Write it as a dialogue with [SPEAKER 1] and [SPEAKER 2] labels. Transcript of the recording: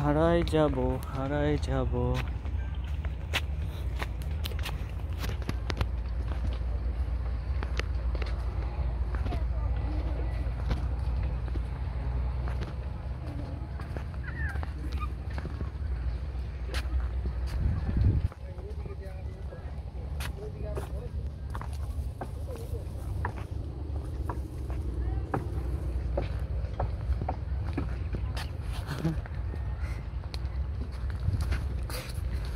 [SPEAKER 1] হারাই যাব হারায় যাব।